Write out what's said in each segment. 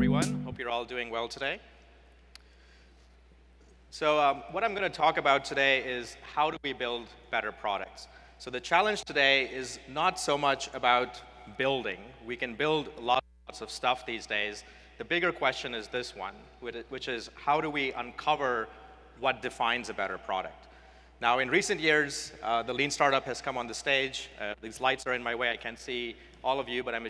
everyone. Hope you're all doing well today. So um, what I'm going to talk about today is how do we build better products. So the challenge today is not so much about building. We can build lots of stuff these days. The bigger question is this one, which is how do we uncover what defines a better product? Now, in recent years, uh, the Lean Startup has come on the stage. Uh, these lights are in my way. I can't see all of you, but I'm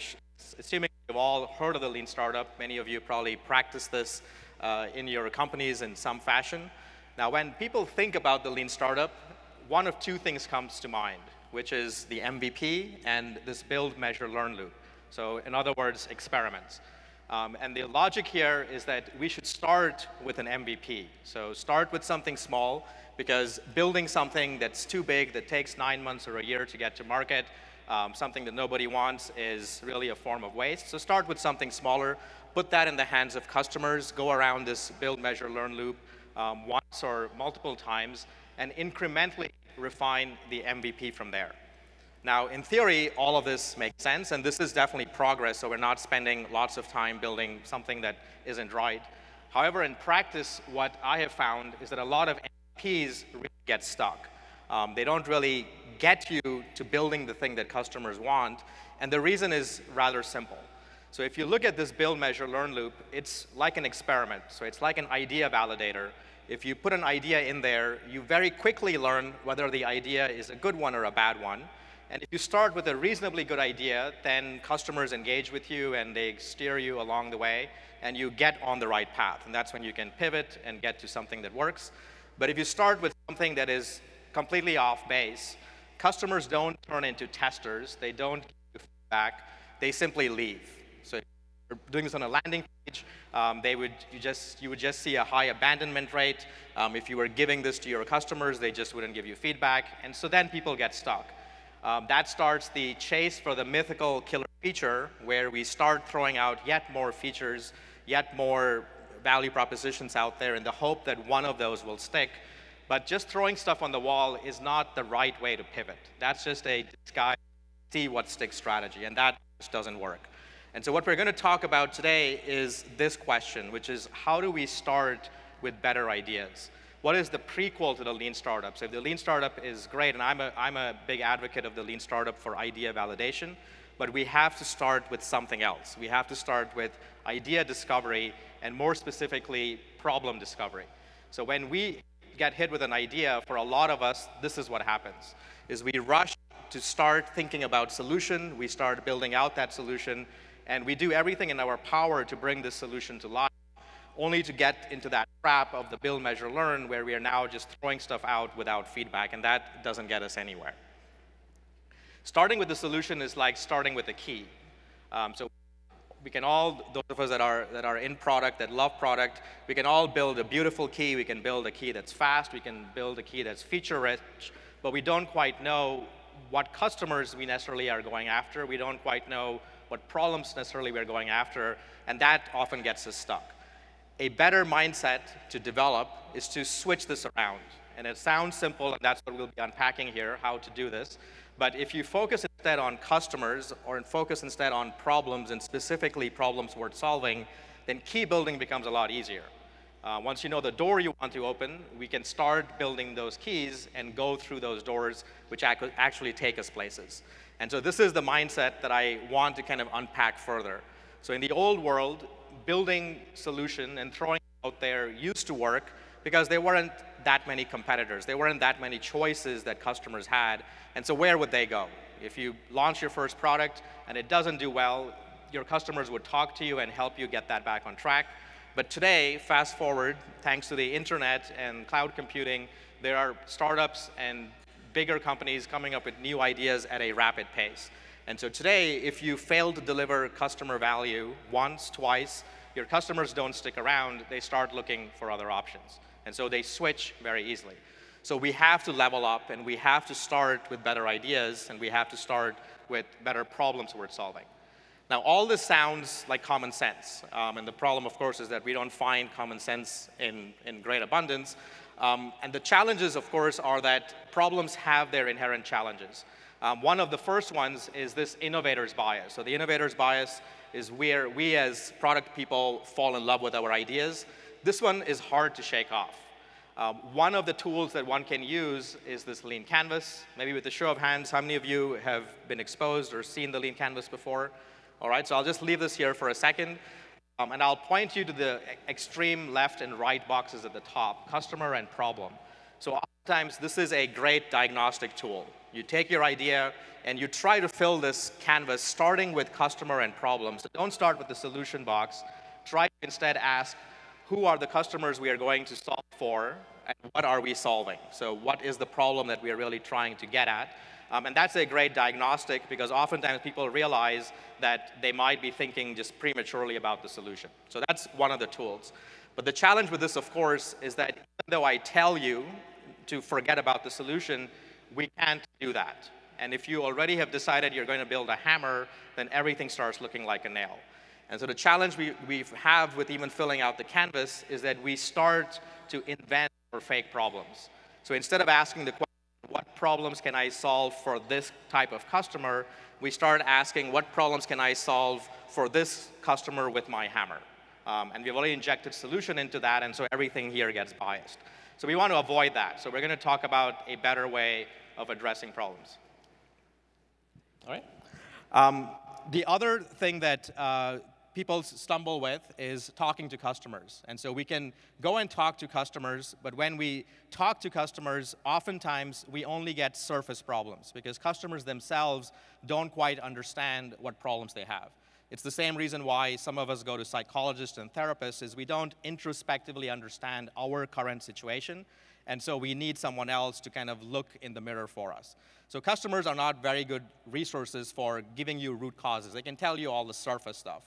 assuming you've all heard of the Lean Startup. Many of you probably practice this uh, in your companies in some fashion. Now, when people think about the Lean Startup, one of two things comes to mind, which is the MVP and this build, measure, learn loop. So in other words, experiments. Um, and the logic here is that we should start with an MVP. So start with something small, because building something that's too big, that takes nine months or a year to get to market, um, something that nobody wants is really a form of waste. So start with something smaller, put that in the hands of customers, go around this build, measure, learn loop um, once or multiple times, and incrementally refine the MVP from there. Now, in theory, all of this makes sense, and this is definitely progress, so we're not spending lots of time building something that isn't right. However, in practice, what I have found is that a lot of MVPs really get stuck. Um, they don't really get you to building the thing that customers want. And the reason is rather simple. So if you look at this build, measure, learn loop, it's like an experiment. So it's like an idea validator. If you put an idea in there, you very quickly learn whether the idea is a good one or a bad one. And if you start with a reasonably good idea, then customers engage with you and they steer you along the way and you get on the right path. And that's when you can pivot and get to something that works. But if you start with something that is completely off base, customers don't turn into testers. They don't give feedback. They simply leave. So if you're doing this on a landing page, um, they would, you, just, you would just see a high abandonment rate. Um, if you were giving this to your customers, they just wouldn't give you feedback. And so then people get stuck. Um, that starts the chase for the mythical killer feature, where we start throwing out yet more features, yet more value propositions out there in the hope that one of those will stick. But just throwing stuff on the wall is not the right way to pivot. That's just a disguise, see what sticks strategy, and that just doesn't work. And so what we're going to talk about today is this question, which is how do we start with better ideas? What is the prequel to the lean startup? So if the lean startup is great, and I'm a, I'm a big advocate of the lean startup for idea validation, but we have to start with something else. We have to start with idea discovery and more specifically, problem discovery. So when we get hit with an idea, for a lot of us, this is what happens, is we rush to start thinking about solution, we start building out that solution, and we do everything in our power to bring this solution to life, only to get into that trap of the build, measure, learn, where we are now just throwing stuff out without feedback, and that doesn't get us anywhere. Starting with the solution is like starting with a key. Um, so we can all, those of us that are, that are in product, that love product, we can all build a beautiful key. We can build a key that's fast. We can build a key that's feature-rich. But we don't quite know what customers we necessarily are going after. We don't quite know what problems necessarily we're going after. And that often gets us stuck. A better mindset to develop is to switch this around. And it sounds simple, and that's what we'll be unpacking here, how to do this. But if you focus instead on customers or focus instead on problems and specifically problems worth solving, then key building becomes a lot easier. Uh, once you know the door you want to open, we can start building those keys and go through those doors, which ac actually take us places. And so this is the mindset that I want to kind of unpack further. So in the old world, building solution and throwing out there used to work because there weren't that many competitors. There weren't that many choices that customers had. And so where would they go? If you launch your first product and it doesn't do well, your customers would talk to you and help you get that back on track. But today, fast forward, thanks to the internet and cloud computing, there are startups and bigger companies coming up with new ideas at a rapid pace. And so today, if you fail to deliver customer value once, twice, your customers don't stick around, they start looking for other options. And so they switch very easily. So we have to level up and we have to start with better ideas and we have to start with better problems worth solving. Now, all this sounds like common sense. Um, and the problem, of course, is that we don't find common sense in, in great abundance. Um, and the challenges, of course, are that problems have their inherent challenges. Um, one of the first ones is this innovator's bias. So the innovator's bias is where we as product people fall in love with our ideas. This one is hard to shake off. Um, one of the tools that one can use is this lean canvas. Maybe with a show of hands, how many of you have been exposed or seen the lean canvas before? All right, so I'll just leave this here for a second. Um, and I'll point you to the extreme left and right boxes at the top, customer and problem. So oftentimes, this is a great diagnostic tool. You take your idea and you try to fill this canvas starting with customer and problem. So don't start with the solution box. Try to instead ask, who are the customers we are going to solve for and what are we solving? So what is the problem that we are really trying to get at? Um, and that's a great diagnostic because oftentimes people realize that they might be thinking just prematurely about the solution. So that's one of the tools. But the challenge with this, of course, is that even though I tell you to forget about the solution, we can't do that. And if you already have decided you're going to build a hammer, then everything starts looking like a nail. And so the challenge we, we have with even filling out the canvas is that we start to invent or fake problems. So instead of asking the question, what problems can I solve for this type of customer, we start asking what problems can I solve for this customer with my hammer. Um, and we've already injected solution into that, and so everything here gets biased. So we want to avoid that. So we're going to talk about a better way of addressing problems. All right. Um, the other thing that uh, people stumble with is talking to customers. And so we can go and talk to customers, but when we talk to customers, oftentimes we only get surface problems because customers themselves don't quite understand what problems they have. It's the same reason why some of us go to psychologists and therapists is we don't introspectively understand our current situation. And so we need someone else to kind of look in the mirror for us. So customers are not very good resources for giving you root causes. They can tell you all the surface stuff.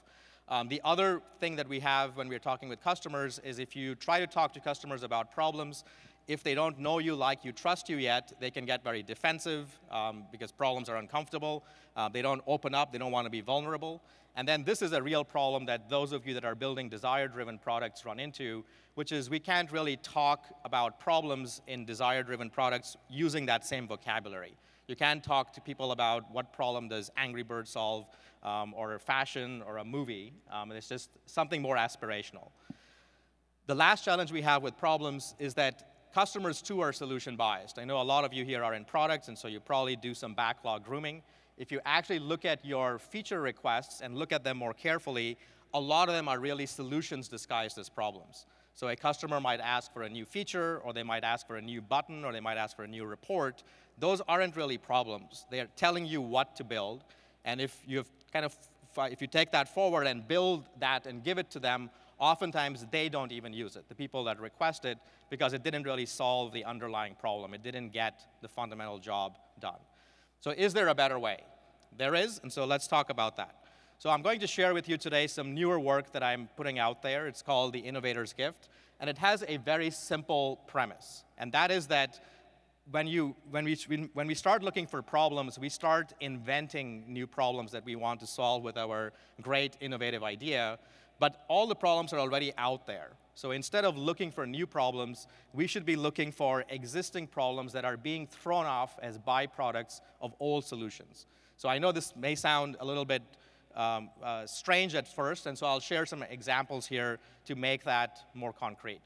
Um, the other thing that we have when we're talking with customers is if you try to talk to customers about problems, if they don't know you, like you, trust you yet, they can get very defensive um, because problems are uncomfortable. Uh, they don't open up, they don't want to be vulnerable. And then this is a real problem that those of you that are building desire-driven products run into, which is we can't really talk about problems in desire-driven products using that same vocabulary. You can't talk to people about what problem does Angry Bird solve um, or fashion or a movie. Um, it's just something more aspirational. The last challenge we have with problems is that customers too are solution biased. I know a lot of you here are in products, and so you probably do some backlog grooming. If you actually look at your feature requests and look at them more carefully, a lot of them are really solutions disguised as problems. So a customer might ask for a new feature, or they might ask for a new button, or they might ask for a new report. Those aren't really problems. They are telling you what to build, and if you've kind of, if you take that forward and build that and give it to them, oftentimes they don't even use it, the people that request it, because it didn't really solve the underlying problem. It didn't get the fundamental job done. So is there a better way? There is, and so let's talk about that. So I'm going to share with you today some newer work that I'm putting out there. It's called The Innovator's Gift, and it has a very simple premise, and that is that when, you, when, we, when we start looking for problems, we start inventing new problems that we want to solve with our great innovative idea, but all the problems are already out there. So instead of looking for new problems, we should be looking for existing problems that are being thrown off as byproducts of old solutions. So I know this may sound a little bit um, uh, strange at first, and so I'll share some examples here to make that more concrete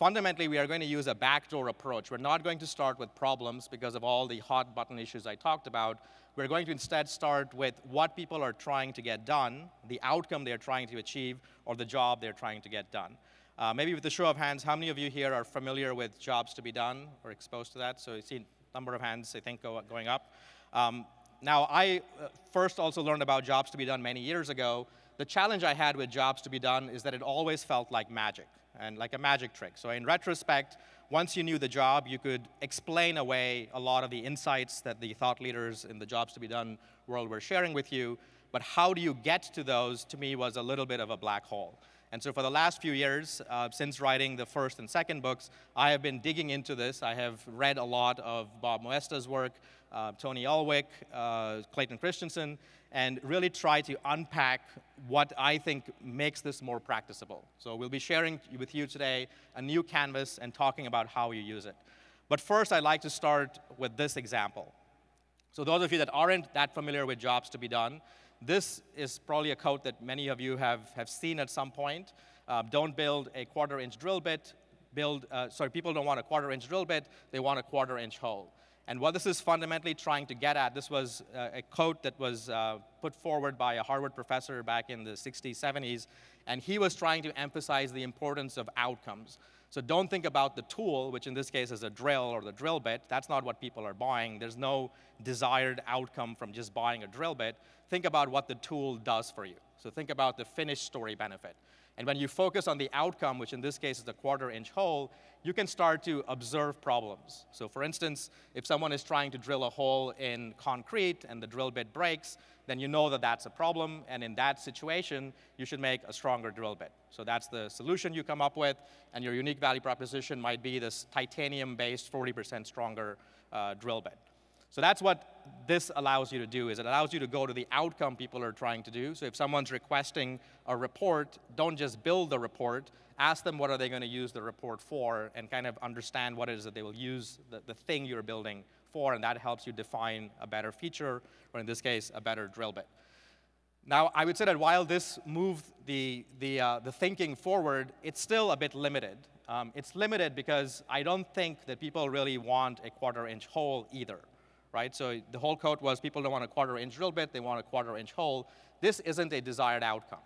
fundamentally, we are going to use a backdoor approach. We're not going to start with problems because of all the hot button issues I talked about. We're going to instead start with what people are trying to get done, the outcome they're trying to achieve, or the job they're trying to get done. Uh, maybe with a show of hands, how many of you here are familiar with jobs to be done or exposed to that? So you see a number of hands, I think, go, going up. Um, now, I uh, first also learned about jobs to be done many years ago. The challenge I had with jobs to be done is that it always felt like magic and like a magic trick. So in retrospect, once you knew the job, you could explain away a lot of the insights that the thought leaders in the jobs to be done world were sharing with you. But how do you get to those, to me, was a little bit of a black hole. And so for the last few years, uh, since writing the first and second books, I have been digging into this. I have read a lot of Bob Moesta's work, uh, Tony Ulwick, uh, Clayton Christensen, and really try to unpack what I think makes this more practicable. So we'll be sharing with you today a new canvas and talking about how you use it. But first, I'd like to start with this example. So those of you that aren't that familiar with jobs to be done, This is probably a code that many of you have, have seen at some point. Uh, don't build a quarter inch drill bit. Build, uh, sorry, people don't want a quarter inch drill bit, they want a quarter inch hole. And what this is fundamentally trying to get at, this was uh, a quote that was uh, put forward by a Harvard professor back in the 60s, 70s, and he was trying to emphasize the importance of outcomes. So don't think about the tool, which in this case is a drill or the drill bit. That's not what people are buying. There's no desired outcome from just buying a drill bit. Think about what the tool does for you. So think about the finished story benefit. And when you focus on the outcome, which in this case is a quarter inch hole, you can start to observe problems. So for instance, if someone is trying to drill a hole in concrete and the drill bit breaks, then you know that that's a problem, and in that situation, you should make a stronger drill bit. So that's the solution you come up with, and your unique value proposition might be this titanium-based 40% stronger uh, drill bit. So that's what this allows you to do, is it allows you to go to the outcome people are trying to do. So if someone's requesting a report, don't just build the report, ask them what are they going to use the report for, and kind of understand what it is that they will use the, the thing you're building for, and that helps you define a better feature, or in this case, a better drill bit. Now, I would say that while this moved the, the, uh, the thinking forward, it's still a bit limited. Um, it's limited because I don't think that people really want a quarter inch hole either right? So the whole code was people don't want a quarter inch drill bit, they want a quarter inch hole. This isn't a desired outcome.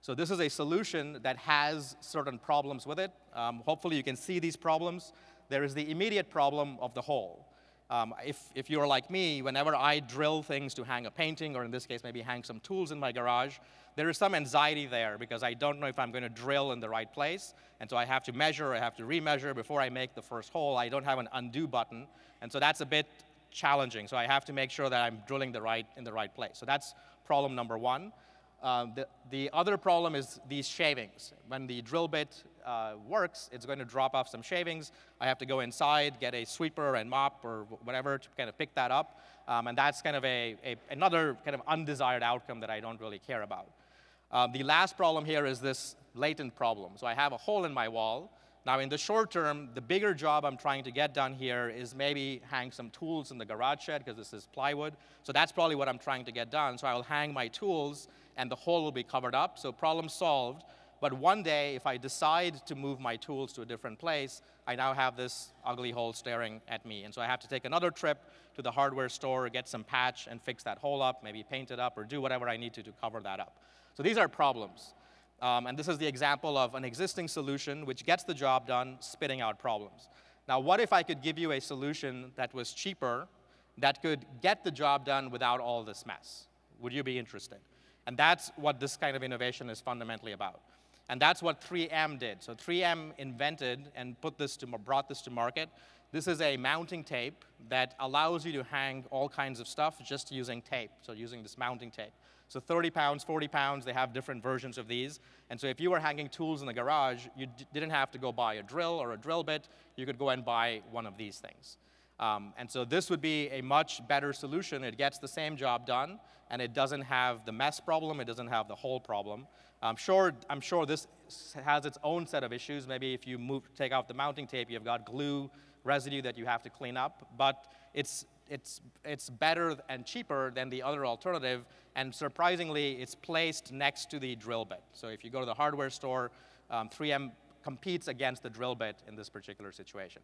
So this is a solution that has certain problems with it. Um, hopefully you can see these problems. There is the immediate problem of the hole. Um, if, if you're like me, whenever I drill things to hang a painting, or in this case, maybe hang some tools in my garage, there is some anxiety there because I don't know if I'm going to drill in the right place. And so I have to measure, I have to remeasure before I make the first hole. I don't have an undo button. And so that's a bit challenging. So I have to make sure that I'm drilling the right, in the right place. So that's problem number one. Uh, the, the other problem is these shavings. When the drill bit uh, works, it's going to drop off some shavings. I have to go inside, get a sweeper and mop or whatever to kind of pick that up. Um, and that's kind of a, a, another kind of undesired outcome that I don't really care about. Uh, the last problem here is this latent problem. So I have a hole in my wall. Now, in the short term, the bigger job I'm trying to get done here is maybe hang some tools in the garage shed because this is plywood. So that's probably what I'm trying to get done. So I'll hang my tools and the hole will be covered up. So problem solved. But one day, if I decide to move my tools to a different place, I now have this ugly hole staring at me. And so I have to take another trip to the hardware store, get some patch, and fix that hole up, maybe paint it up, or do whatever I need to to cover that up. So these are problems. Um, and this is the example of an existing solution which gets the job done, spitting out problems. Now, what if I could give you a solution that was cheaper, that could get the job done without all this mess? Would you be interested? And that's what this kind of innovation is fundamentally about. And that's what 3M did. So 3M invented and put this to, brought this to market. This is a mounting tape that allows you to hang all kinds of stuff just using tape, so using this mounting tape. So 30 pounds, 40 pounds, they have different versions of these. And so if you were hanging tools in the garage, you didn't have to go buy a drill or a drill bit. You could go and buy one of these things. Um, and so this would be a much better solution. It gets the same job done, and it doesn't have the mess problem. It doesn't have the hole problem. I'm sure, I'm sure this has its own set of issues. Maybe if you move, take out the mounting tape, you've got glue residue that you have to clean up. But it's it's, it's better and cheaper than the other alternative, and surprisingly, it's placed next to the drill bit. So if you go to the hardware store, um, 3M competes against the drill bit in this particular situation.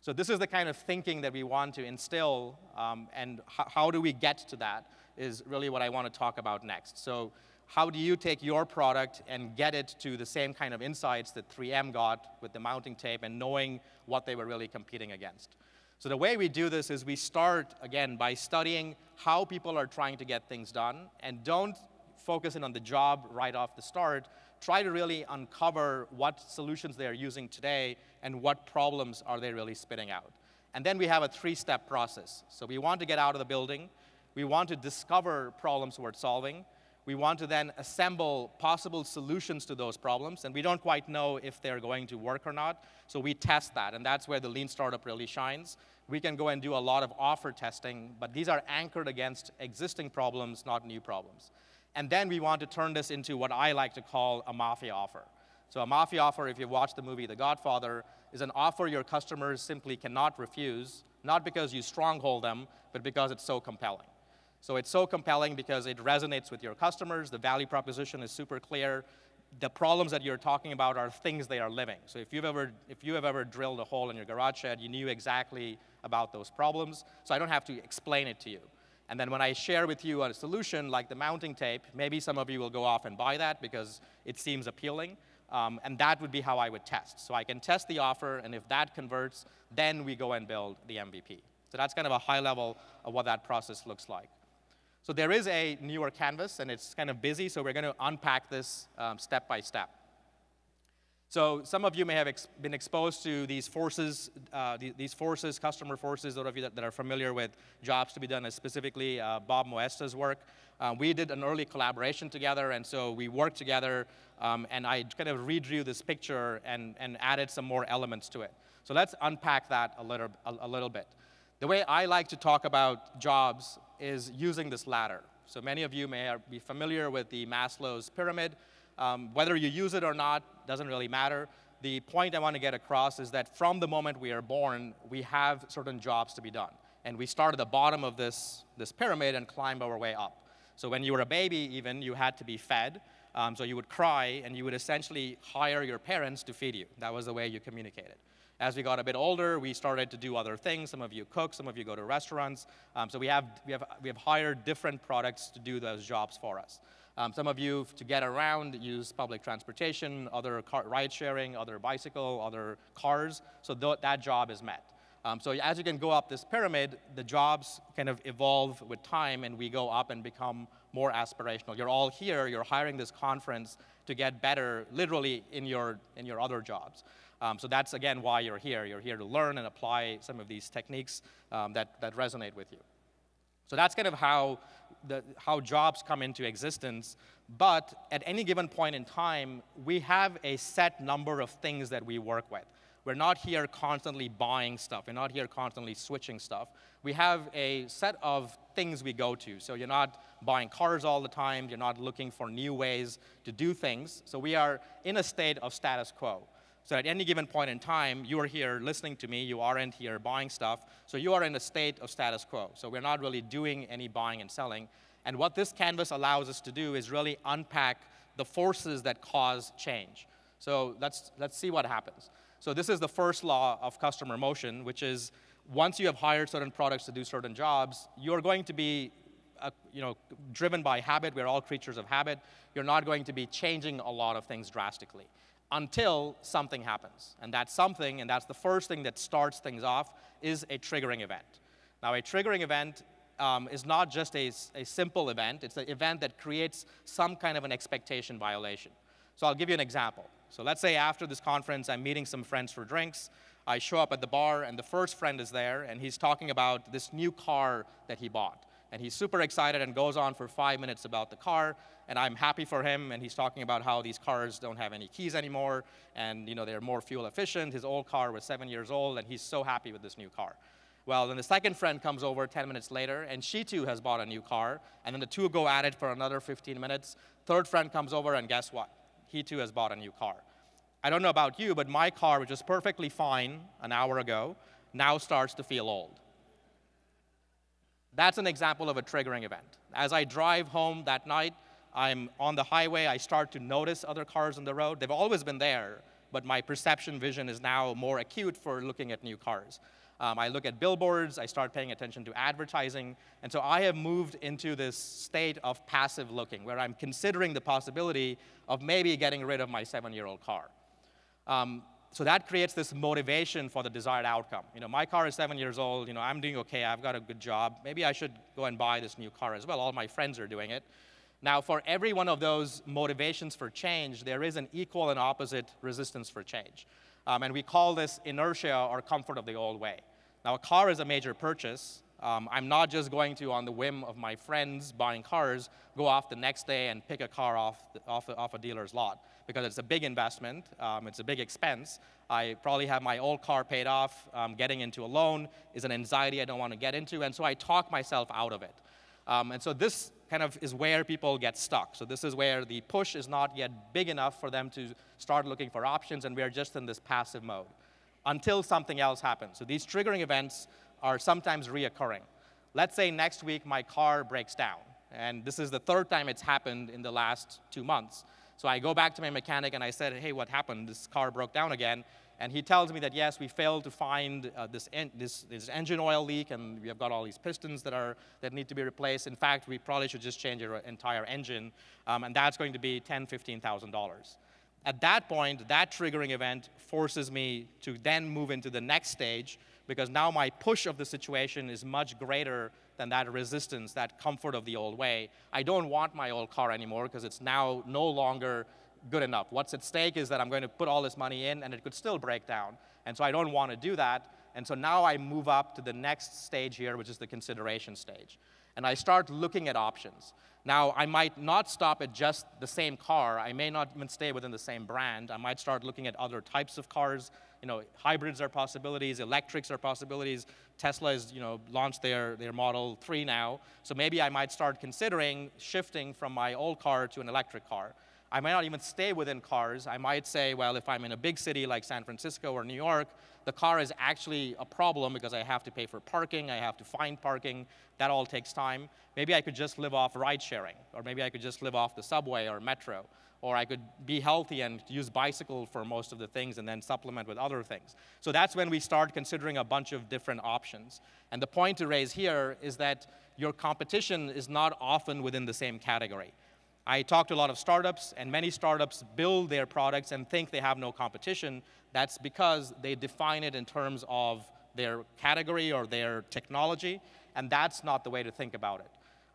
So this is the kind of thinking that we want to instill, um, and how do we get to that is really what I want to talk about next. So how do you take your product and get it to the same kind of insights that 3M got with the mounting tape and knowing what they were really competing against? So the way we do this is we start, again, by studying how people are trying to get things done, and don't focus in on the job right off the start. Try to really uncover what solutions they are using today and what problems are they really spitting out. And then we have a three-step process. So we want to get out of the building, we want to discover problems worth solving, we want to then assemble possible solutions to those problems, and we don't quite know if they're going to work or not, so we test that, and that's where the lean startup really shines. We can go and do a lot of offer testing, but these are anchored against existing problems, not new problems. And then we want to turn this into what I like to call a mafia offer. So a mafia offer, if you've watched the movie The Godfather, is an offer your customers simply cannot refuse, not because you stronghold them, but because it's so compelling. So it's so compelling because it resonates with your customers. The value proposition is super clear. The problems that you're talking about are things they are living. So if you've ever, if you have ever drilled a hole in your garage shed, you knew exactly about those problems. So I don't have to explain it to you. And then when I share with you a solution like the mounting tape, maybe some of you will go off and buy that because it seems appealing. Um, and that would be how I would test. So I can test the offer, and if that converts, then we go and build the MVP. So that's kind of a high level of what that process looks like. So there is a newer canvas, and it's kind of busy, so we're going to unpack this um, step by step. So some of you may have ex been exposed to these forces, uh, these forces, customer forces, those of you that, that, are familiar with jobs to be done, as specifically uh, Bob Moesta's work. Uh, we did an early collaboration together, and so we worked together, um, and I kind of redrew this picture and, and added some more elements to it. So let's unpack that a little, a, a little bit. The way I like to talk about jobs is using this ladder. So many of you may be familiar with the Maslow's pyramid. Um, whether you use it or not doesn't really matter. The point I want to get across is that from the moment we are born, we have certain jobs to be done. And we start at the bottom of this, this pyramid and climb our way up. So when you were a baby even, you had to be fed. Um, so you would cry and you would essentially hire your parents to feed you. That was the way you communicated. As we got a bit older, we started to do other things. Some of you cook, some of you go to restaurants. Um, so we have, we, have, we have hired different products to do those jobs for us. Um, some of you, to get around, use public transportation, other car, ride sharing, other bicycle, other cars. So th that job is met. Um, so as you can go up this pyramid, the jobs kind of evolve with time and we go up and become more aspirational. You're all here, you're hiring this conference to get better literally in your, in your other jobs. Um, so that's, again, why you're here. You're here to learn and apply some of these techniques um, that, that resonate with you. So that's kind of how, the, how jobs come into existence. But at any given point in time, we have a set number of things that we work with. We're not here constantly buying stuff. We're not here constantly switching stuff. We have a set of things we go to. So you're not buying cars all the time. You're not looking for new ways to do things. So we are in a state of status quo. So at any given point in time, you are here listening to me, you aren't here buying stuff, so you are in a state of status quo. So we're not really doing any buying and selling. And what this canvas allows us to do is really unpack the forces that cause change. So let's, let's see what happens. So this is the first law of customer motion, which is once you have hired certain products to do certain jobs, you're going to be uh, you know, driven by habit. We're all creatures of habit. You're not going to be changing a lot of things drastically until something happens. And that something, and that's the first thing that starts things off, is a triggering event. Now, a triggering event um, is not just a, a simple event, it's an event that creates some kind of an expectation violation. So I'll give you an example. So let's say after this conference, I'm meeting some friends for drinks. I show up at the bar, and the first friend is there, and he's talking about this new car that he bought. And he's super excited and goes on for five minutes about the car. And I'm happy for him. And he's talking about how these cars don't have any keys anymore. And you know, they're more fuel efficient. His old car was seven years old. And he's so happy with this new car. Well, then the second friend comes over 10 minutes later, and she too has bought a new car. And then the two go at it for another 15 minutes. Third friend comes over, and guess what? He too has bought a new car. I don't know about you, but my car, which was perfectly fine an hour ago, now starts to feel old. That's an example of a triggering event. As I drive home that night, I'm on the highway, I start to notice other cars on the road. They've always been there, but my perception vision is now more acute for looking at new cars. Um, I look at billboards, I start paying attention to advertising, and so I have moved into this state of passive looking, where I'm considering the possibility of maybe getting rid of my seven-year-old car. Um, so that creates this motivation for the desired outcome. You know, my car is seven years old, you know, I'm doing okay, I've got a good job. Maybe I should go and buy this new car as well. All my friends are doing it. Now, for every one of those motivations for change, there is an equal and opposite resistance for change. Um, and we call this inertia or comfort of the old way. Now, a car is a major purchase. Um, I'm not just going to, on the whim of my friends buying cars, go off the next day and pick a car off, the, off, off a dealer's lot because it's a big investment, um, it's a big expense. I probably have my old car paid off. Um, getting into a loan is an anxiety I don't want to get into, and so I talk myself out of it. Um, and so this kind of is where people get stuck. So this is where the push is not yet big enough for them to start looking for options, and we're just in this passive mode until something else happens. So these triggering events are sometimes reoccurring. Let's say next week my car breaks down, and this is the third time it's happened in the last two months. So I go back to my mechanic and I said, hey, what happened? This car broke down again. And he tells me that, yes, we failed to find uh, this, en this, this, engine oil leak, and we have got all these pistons that, are, that need to be replaced. In fact, we probably should just change your entire engine, um, and that's going to be $10,000, $15,000. At that point, that triggering event forces me to then move into the next stage, because now my push of the situation is much greater than that resistance, that comfort of the old way. I don't want my old car anymore because it's now no longer good enough. What's at stake is that I'm going to put all this money in and it could still break down. And so I don't want to do that. And so now I move up to the next stage here, which is the consideration stage. And I start looking at options. Now, I might not stop at just the same car. I may not even stay within the same brand. I might start looking at other types of cars. You know, hybrids are possibilities, electrics are possibilities. Tesla has, you know, launched their, their Model 3 now. So maybe I might start considering shifting from my old car to an electric car. I might not even stay within cars. I might say, well, if I'm in a big city like San Francisco or New York, the car is actually a problem because I have to pay for parking, I have to find parking, that all takes time. Maybe I could just live off ride sharing, or maybe I could just live off the subway or metro, or I could be healthy and use bicycle for most of the things and then supplement with other things. So that's when we start considering a bunch of different options. And the point to raise here is that your competition is not often within the same category. I talk to a lot of startups, and many startups build their products and think they have no competition. That's because they define it in terms of their category or their technology, and that's not the way to think about it.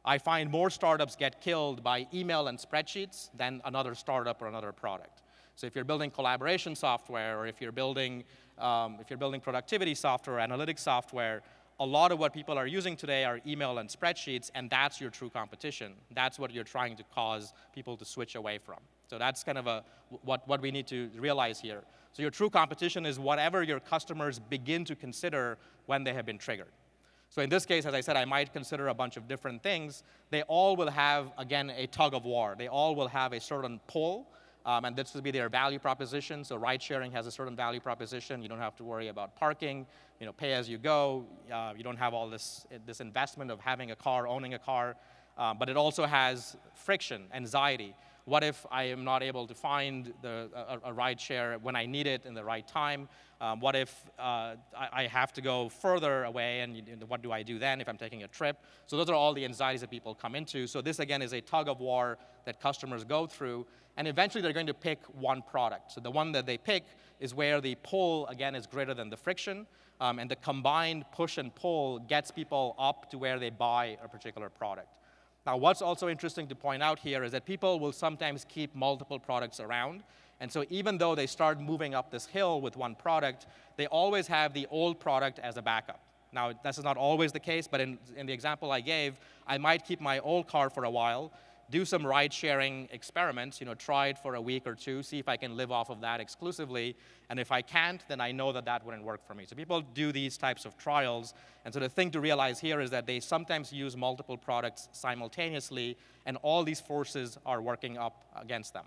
I find more startups get killed by email and spreadsheets than another startup or another product. So if you're building collaboration software, or if you're building, um, if you're building productivity software, analytics software, a lot of what people are using today are email and spreadsheets, and that's your true competition. That's what you're trying to cause people to switch away from. So that's kind of a, what, what we need to realize here. So your true competition is whatever your customers begin to consider when they have been triggered. So in this case, as I said, I might consider a bunch of different things. They all will have, again, a tug of war. They all will have a certain pull um, and this would be their value proposition. So ride sharing has a certain value proposition. You don't have to worry about parking, you know, pay as you go. Uh, you don't have all this, this investment of having a car, owning a car. Uh, but it also has friction, anxiety. What if I am not able to find the, a, a ride share when I need it in the right time? Um, what if uh, I, I, have to go further away and what do I do then if I'm taking a trip? So those are all the anxieties that people come into. So this again is a tug of war that customers go through and eventually they're going to pick one product. So the one that they pick is where the pull, again, is greater than the friction, um, and the combined push and pull gets people up to where they buy a particular product. Now, what's also interesting to point out here is that people will sometimes keep multiple products around, and so even though they start moving up this hill with one product, they always have the old product as a backup. Now, this is not always the case, but in, in the example I gave, I might keep my old car for a while, do some ride sharing experiments, you know, try it for a week or two, see if I can live off of that exclusively. And if I can't, then I know that that wouldn't work for me. So people do these types of trials. And so the thing to realize here is that they sometimes use multiple products simultaneously, and all these forces are working up against them.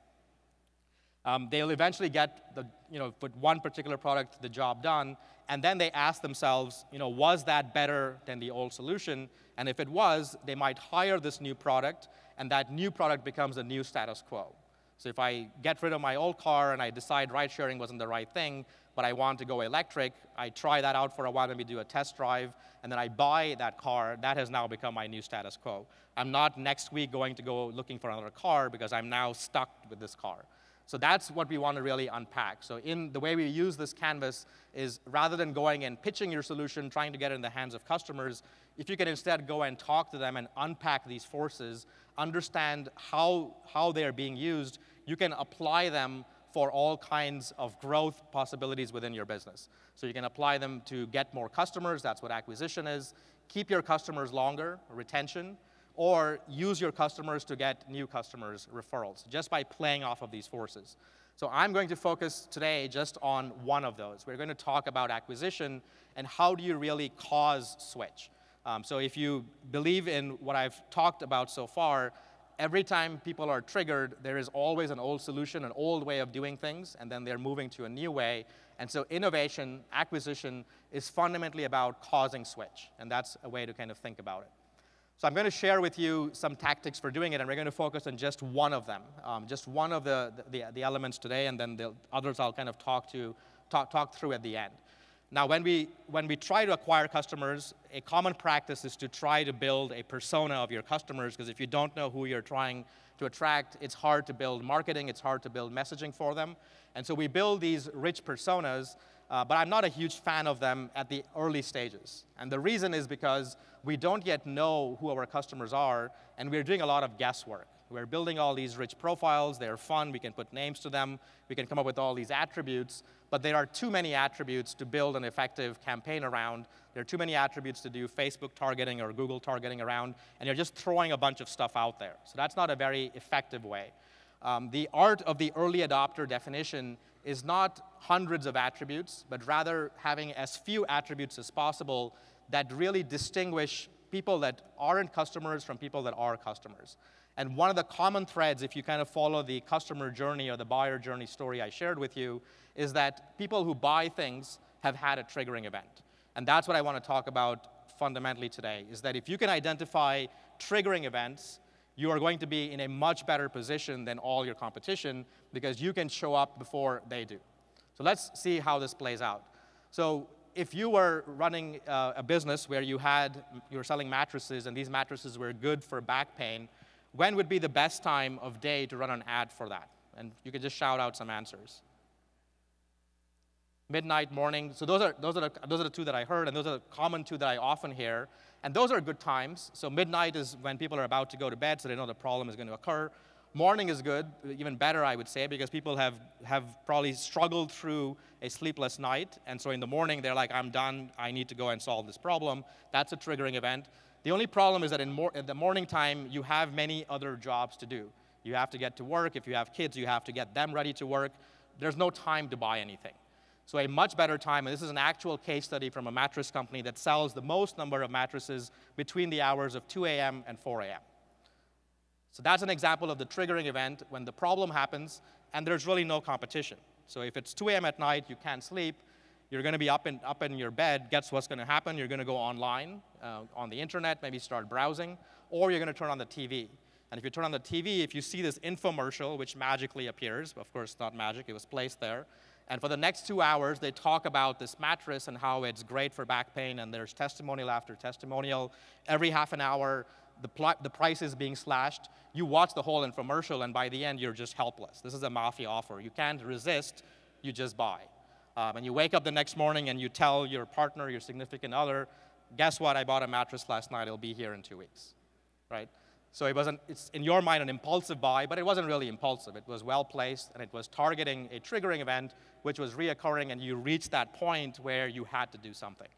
Um, they'll eventually get the, you know, put one particular product the job done, and then they ask themselves, you know, was that better than the old solution? And if it was, they might hire this new product, and that new product becomes a new status quo. So if I get rid of my old car and I decide ride sharing wasn't the right thing, but I want to go electric, I try that out for a while, maybe do a test drive, and then I buy that car, that has now become my new status quo. I'm not next week going to go looking for another car because I'm now stuck with this car. So that's what we want to really unpack. So in the way we use this canvas is rather than going and pitching your solution, trying to get it in the hands of customers, if you can instead go and talk to them and unpack these forces, understand how, how they're being used, you can apply them for all kinds of growth possibilities within your business. So you can apply them to get more customers, that's what acquisition is, keep your customers longer, retention, or use your customers to get new customers referrals, just by playing off of these forces. So I'm going to focus today just on one of those. We're going to talk about acquisition and how do you really cause switch. Um, so if you believe in what I've talked about so far, every time people are triggered, there is always an old solution, an old way of doing things, and then they're moving to a new way. And so innovation, acquisition, is fundamentally about causing switch, and that's a way to kind of think about it. So I'm going to share with you some tactics for doing it, and we're going to focus on just one of them, um, just one of the, the, the, elements today, and then the others I'll kind of talk, to, talk, talk through at the end. Now, when we, when we try to acquire customers, a common practice is to try to build a persona of your customers, because if you don't know who you're trying to attract, it's hard to build marketing, it's hard to build messaging for them. And so we build these rich personas, uh, but I'm not a huge fan of them at the early stages. And the reason is because we don't yet know who our customers are, and we're doing a lot of guesswork. We're building all these rich profiles, they're fun, we can put names to them, we can come up with all these attributes, but there are too many attributes to build an effective campaign around. There are too many attributes to do Facebook targeting or Google targeting around, and you're just throwing a bunch of stuff out there. So that's not a very effective way. Um, the art of the early adopter definition is not hundreds of attributes, but rather having as few attributes as possible that really distinguish people that aren't customers from people that are customers. And one of the common threads, if you kind of follow the customer journey or the buyer journey story I shared with you, is that people who buy things have had a triggering event. And that's what I want to talk about fundamentally today, is that if you can identify triggering events, you are going to be in a much better position than all your competition because you can show up before they do. So let's see how this plays out. So if you were running uh, a business where you had, you were selling mattresses and these mattresses were good for back pain, when would be the best time of day to run an ad for that? And you could just shout out some answers. Midnight, morning. So those are, those, are the, those are the two that I heard, and those are the common two that I often hear. And those are good times. So midnight is when people are about to go to bed, so they know the problem is going to occur. Morning is good, even better, I would say, because people have, have probably struggled through a sleepless night. And so in the morning, they're like, I'm done. I need to go and solve this problem. That's a triggering event. The only problem is that in, mor- in the morning time, you have many other jobs to do. You have to get to work. If you have kids, you have to get them ready to work. There's no time to buy anything. So a much better time, and this is an actual case study from a mattress company that sells the most number of mattresses between the hours of 2 a.m. and 4 a.m. So that's an example of the triggering event when the problem happens and there's really no competition. So if it's 2 a.m. at night, you can't sleep, you're going to be up in, up in your bed. Guess what's going to happen? You're going to go online uh, on the internet, maybe start browsing, or you're going to turn on the TV. And if you turn on the TV, if you see this infomercial, which magically appears, of course, not magic, it was placed there. And for the next two hours, they talk about this mattress and how it's great for back pain, and there's testimonial after testimonial. Every half an hour, the, pl- the price is being slashed. You watch the whole infomercial, and by the end, you're just helpless. This is a mafia offer. You can't resist, you just buy. Um, and you wake up the next morning and you tell your partner, your significant other, guess what? I bought a mattress last night. It'll be here in two weeks, right? So it wasn't, it's in your mind an impulsive buy, but it wasn't really impulsive. It was well placed and it was targeting a triggering event which was reoccurring and you reached that point where you had to do something,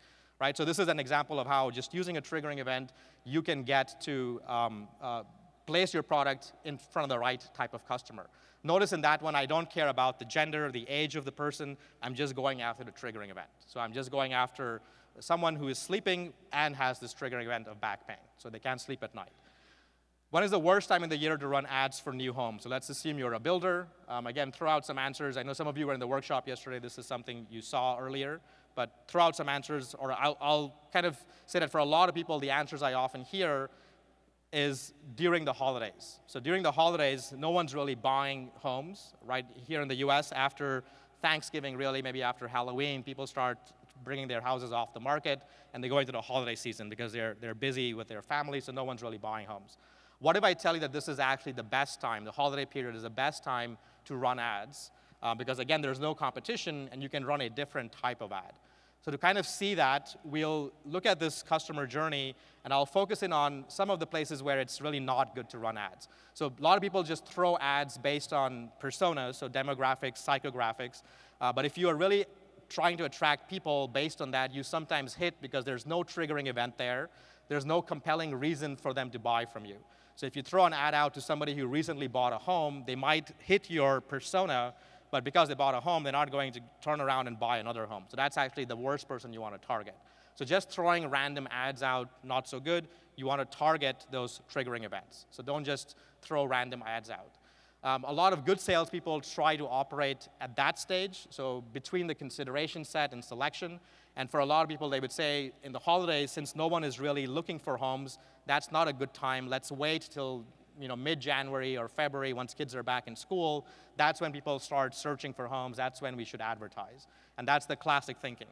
right? So this is an example of how just using a triggering event, you can get to um, uh, place your product in front of the right type of customer. Notice in that one, I don't care about the gender, the age of the person. I'm just going after the triggering event. So I'm just going after someone who is sleeping and has this triggering event of back pain. So they can't sleep at night. When is the worst time in the year to run ads for new homes? So let's assume you're a builder. Um, again, throw out some answers. I know some of you were in the workshop yesterday. This is something you saw earlier. But throw out some answers, or I'll, I'll kind of say that for a lot of people, the answers I often hear is during the holidays. So during the holidays, no one's really buying homes, right? Here in the US, after Thanksgiving, really, maybe after Halloween, people start bringing their houses off the market and they go into the holiday season because they're, they're busy with their families, so no one's really buying homes. What if I tell you that this is actually the best time? The holiday period is the best time to run ads uh, because, again, there's no competition and you can run a different type of ad. So to kind of see that, we'll look at this customer journey and I'll focus in on some of the places where it's really not good to run ads. So a lot of people just throw ads based on personas, so demographics, psychographics. Uh, but if you are really trying to attract people based on that, you sometimes hit because there's no triggering event there. There's no compelling reason for them to buy from you. So if you throw an ad out to somebody who recently bought a home, they might hit your persona, but because they bought a home, they're not going to turn around and buy another home. So that's actually the worst person you want to target. So just throwing random ads out, not so good. You want to target those triggering events. So don't just throw random ads out. Um, a lot of good salespeople try to operate at that stage, so between the consideration set and selection. And for a lot of people, they would say in the holidays, since no one is really looking for homes, that's not a good time. Let's wait till you know, mid-January or February, once kids are back in school, that's when people start searching for homes. That's when we should advertise. And that's the classic thinking.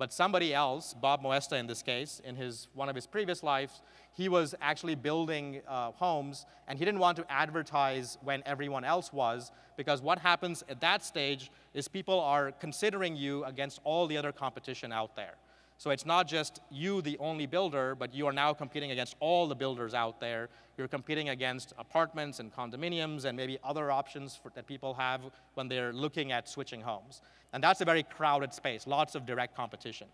But somebody else, Bob Moesta in this case, in his, one of his previous lives, he was actually building uh, homes, and he didn't want to advertise when everyone else was, because what happens at that stage is people are considering you against all the other competition out there. So it's not just you, the only builder, but you are now competing against all the builders out there. You're competing against apartments and condominiums and maybe other options for, that people have when they're looking at switching homes. And that's a very crowded space, lots of direct competition.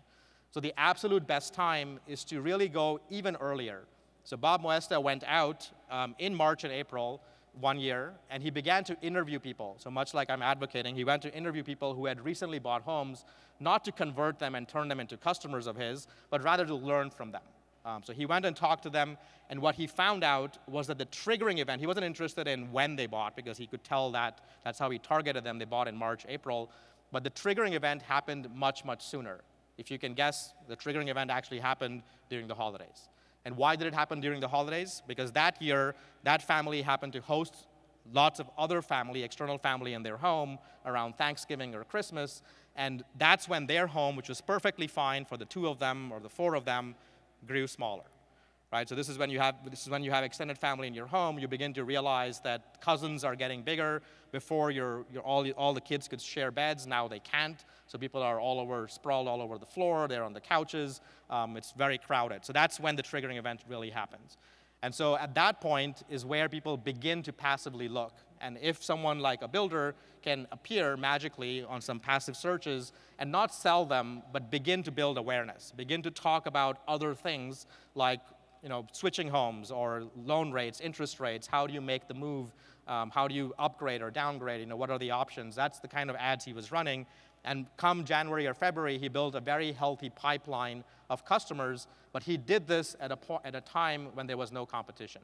So the absolute best time is to really go even earlier. So Bob Moesta went out um, in March and April one year, and he began to interview people. So much like I'm advocating, he went to interview people who had recently bought homes, not to convert them and turn them into customers of his, but rather to learn from them. Um, so he went and talked to them, and what he found out was that the triggering event, he wasn't interested in when they bought because he could tell that that's how he targeted them. They bought in March, April, but the triggering event happened much, much sooner. If you can guess, the triggering event actually happened during the holidays. And why did it happen during the holidays? Because that year, that family happened to host lots of other family, external family in their home around Thanksgiving or Christmas. And that's when their home, which was perfectly fine for the two of them or the four of them, grew smaller. Right? So this is when you have this is when you have extended family in your home, you begin to realize that cousins are getting bigger. Before your, your all, all the kids could share beds, now they can't. So people are all over, sprawled all over the floor, they're on the couches, um, it's very crowded. So that's when the triggering event really happens. And so at that point is where people begin to passively look. And if someone like a builder can appear magically on some passive searches and not sell them, but begin to build awareness, begin to talk about other things like you know, switching homes or loan rates, interest rates, how do you make the move, um, how do you upgrade or downgrade, you know, what are the options? That's the kind of ads he was running. And come January or February, he built a very healthy pipeline of customers, but he did this at a, at a time when there was no competition,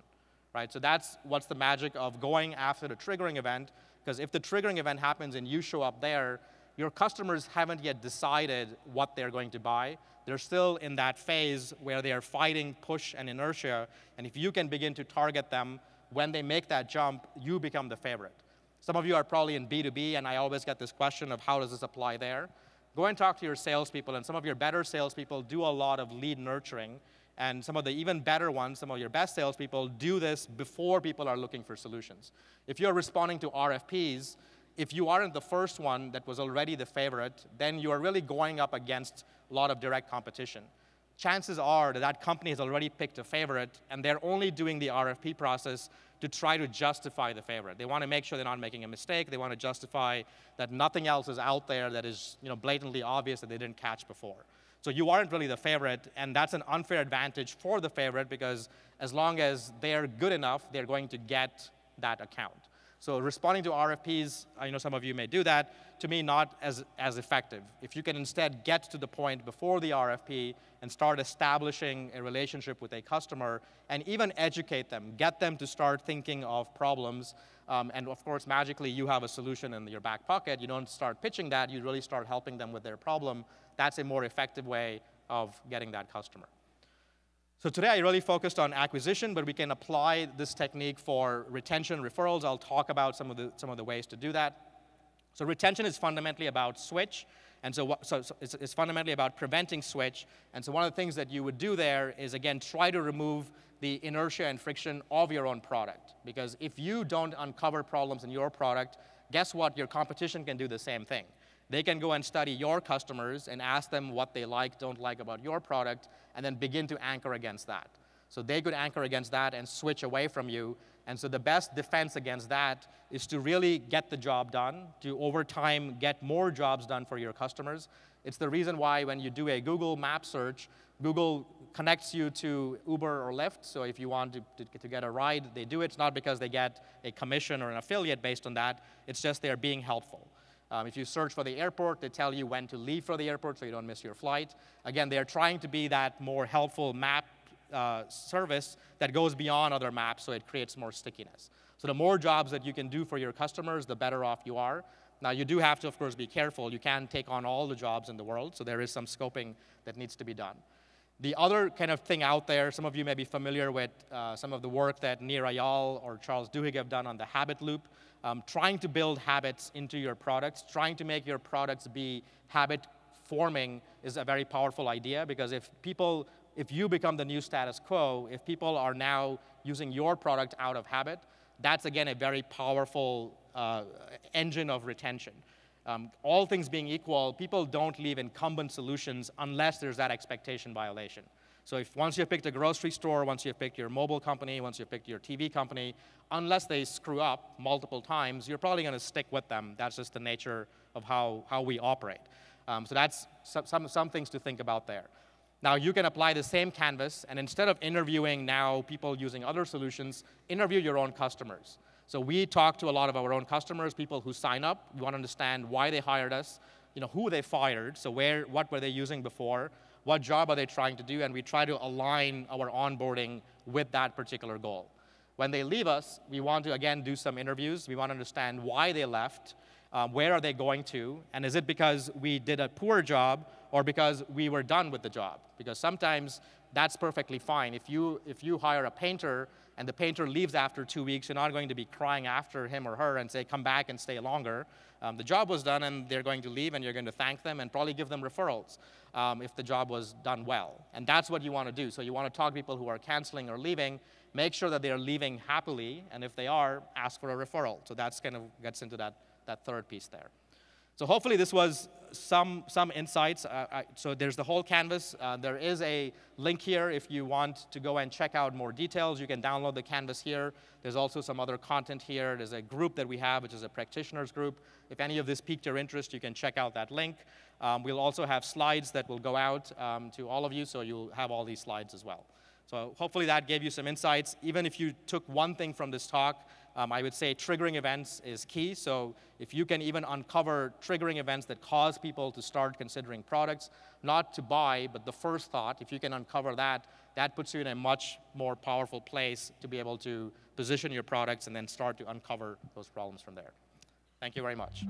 right? So that's what's the magic of going after the triggering event, because if the triggering event happens and you show up there, your customers haven't yet decided what they're going to buy. They're still in that phase where they are fighting push and inertia, and if you can begin to target them when they make that jump, you become the favorite. Some of you are probably in B2B, and I always get this question of how does this apply there? Go and talk to your salespeople, and some of your better salespeople do a lot of lead nurturing, and some of the even better ones, some of your best salespeople, do this before people are looking for solutions. If you're responding to RFPs, if you aren't the first one that was already the favorite, then you are really going up against a lot of direct competition. Chances are that that company has already picked a favorite, and they're only doing the RFP process to try to justify the favorite. They want to make sure they're not making a mistake. They want to justify that nothing else is out there that is you know, blatantly obvious that they didn't catch before. So you aren't really the favorite, and that's an unfair advantage for the favorite because as long as they're good enough, they're going to get that account. So responding to RFPs, I know some of you may do that, to me not as, as effective. If you can instead get to the point before the RFP and start establishing a relationship with a customer and even educate them, get them to start thinking of problems, um, and of course magically you have a solution in your back pocket. You don't start pitching that, you really start helping them with their problem. That's a more effective way of getting that customer. So today I really focused on acquisition, but we can apply this technique for retention referrals. I'll talk about some of the, some of the ways to do that. So retention is fundamentally about switch. And so, so, so it's, it's, fundamentally about preventing switch. And so one of the things that you would do there is, again, try to remove the inertia and friction of your own product. Because if you don't uncover problems in your product, guess what? Your competition can do the same thing. They can go and study your customers and ask them what they like, don't like about your product, and then begin to anchor against that. So they could anchor against that and switch away from you. And so the best defense against that is to really get the job done, to over time get more jobs done for your customers. It's the reason why when you do a Google map search, Google connects you to Uber or Lyft. So if you want to, to, to, get a ride, they do it. It's not because they get a commission or an affiliate based on that. It's just they're being helpful. Um, if you search for the airport, they tell you when to leave for the airport so you don't miss your flight. Again, they're trying to be that more helpful map uh, service that goes beyond other maps so it creates more stickiness. So the more jobs that you can do for your customers, the better off you are. Now, you do have to, of course, be careful. You can't take on all the jobs in the world, so there is some scoping that needs to be done. The other kind of thing out there, some of you may be familiar with uh, some of the work that Nir Eyal or Charles Duhigg have done on the habit loop, um, trying to build habits into your products, trying to make your products be habit forming is a very powerful idea because if people, if you become the new status quo, if people are now using your product out of habit, that's again a very powerful uh, engine of retention. Um, all things being equal, people don't leave incumbent solutions unless there's that expectation violation. So if once you've picked a grocery store, once you've picked your mobile company, once you've picked your TV company, unless they screw up multiple times, you're probably going to stick with them. That's just the nature of how, how we operate. Um, so that's some, some, some things to think about there. Now you can apply the same canvas, and instead of interviewing now people using other solutions, interview your own customers. So we talk to a lot of our own customers, people who sign up. We want to understand why they hired us, you know, who they fired, so where, what were they using before, what job are they trying to do, and we try to align our onboarding with that particular goal. When they leave us, we want to, again, do some interviews. We want to understand why they left, um, where are they going to, and is it because we did a poor job or because we were done with the job? Because sometimes that's perfectly fine. If you, if you hire a painter and the painter leaves after two weeks, you're not going to be crying after him or her and say, come back and stay longer. Um, the job was done and they're going to leave and you're going to thank them and probably give them referrals um, if the job was done well. And that's what you want to do. So you want to talk to people who are canceling or leaving, make sure that they are leaving happily, and if they are, ask for a referral. So that's kind of gets into that, that third piece there. So hopefully this was some, some insights. Uh, I, so there's the whole canvas. Uh, there is a link here if you want to go and check out more details. You can download the canvas here. There's also some other content here. There's a group that we have, which is a practitioners group. If any of this piqued your interest, you can check out that link. Um, we'll also have slides that will go out um, to all of you, so you'll have all these slides as well. So hopefully that gave you some insights. Even if you took one thing from this talk, um, I would say triggering events is key. So if you can even uncover triggering events that cause people to start considering products, not to buy, but the first thought, if you can uncover that, that puts you in a much more powerful place to be able to position your products and then start to uncover those problems from there. Thank you very much.